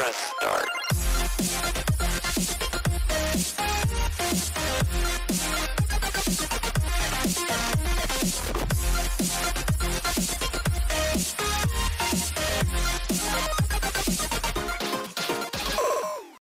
press start.